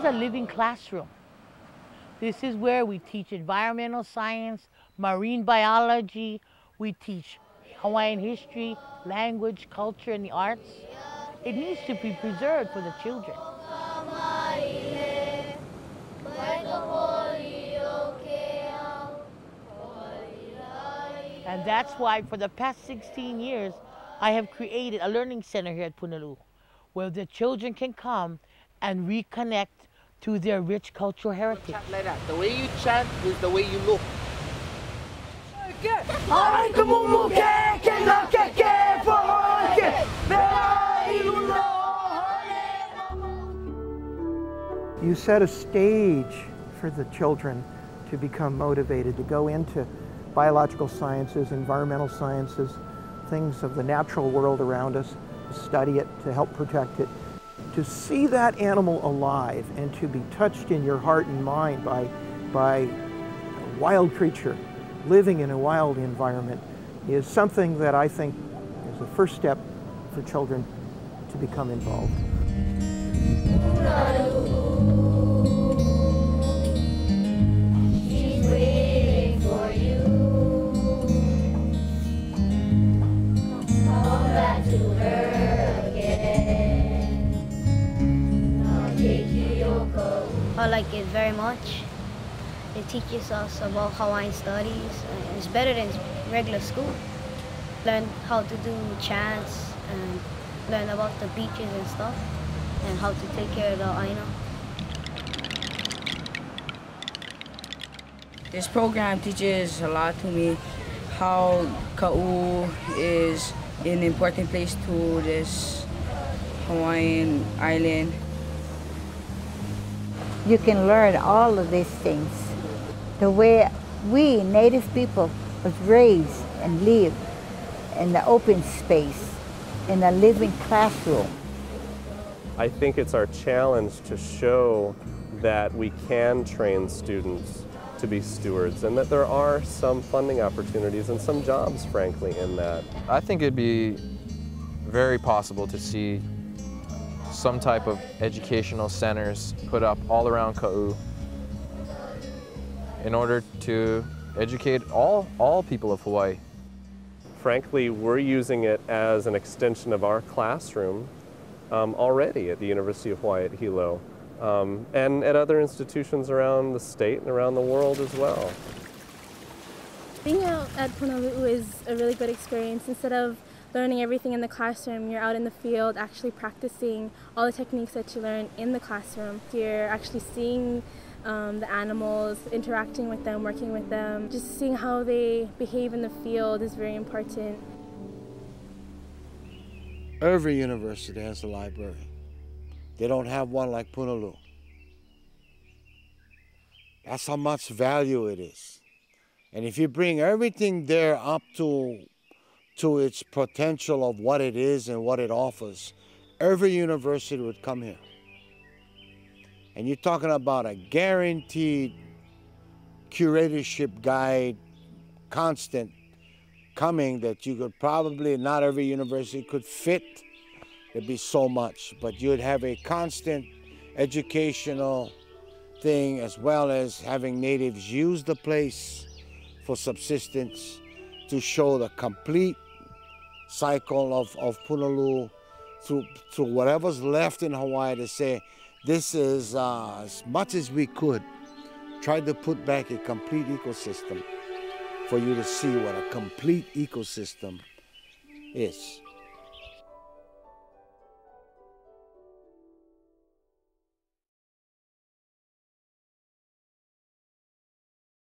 Is a living classroom. This is where we teach environmental science, marine biology, we teach Hawaiian history, language, culture, and the arts. It needs to be preserved for the children. And that's why for the past 16 years, I have created a learning center here at Punaluu where the children can come and reconnect to their rich cultural heritage. Like that. The way you chant is the way you look. You set a stage for the children to become motivated to go into biological sciences, environmental sciences, things of the natural world around us, to study it, to help protect it. To see that animal alive and to be touched in your heart and mind by, by a wild creature living in a wild environment is something that I think is the first step for children to become involved. I like it very much. It teaches us about Hawaiian studies. It's better than regular school. Learn how to do chants and learn about the beaches and stuff and how to take care of the aina. This program teaches a lot to me how Ka'u is an important place to this Hawaiian island. You can learn all of these things. The way we, native people, was raised and lived in the open space, in a living classroom. I think it's our challenge to show that we can train students to be stewards and that there are some funding opportunities and some jobs, frankly, in that. I think it'd be very possible to see some type of educational centers put up all around Ka'u in order to educate all, all people of Hawaii. Frankly, we're using it as an extension of our classroom um, already at the University of Hawaii at Hilo um, and at other institutions around the state and around the world as well. Being out at Punalu'u is a really good experience. Instead of learning everything in the classroom, you're out in the field actually practicing all the techniques that you learn in the classroom. You're actually seeing um, the animals, interacting with them, working with them. Just seeing how they behave in the field is very important. Every university has a library. They don't have one like Punaluu. That's how much value it is. And if you bring everything there up to, to its potential of what it is and what it offers, every university would come here. And you're talking about a guaranteed curatorship guide, constant coming that you could probably, not every university could fit. There'd be so much, but you'd have a constant educational thing as well as having natives use the place for subsistence to show the complete cycle of, of Punaluu to, to whatever's left in Hawaii to say, this is uh, as much as we could, try to put back a complete ecosystem for you to see what a complete ecosystem is.